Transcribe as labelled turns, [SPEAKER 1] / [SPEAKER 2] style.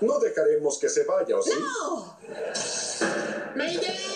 [SPEAKER 1] No dejaremos que se vaya, ¿o sí?
[SPEAKER 2] ¡No! ¡Mayday!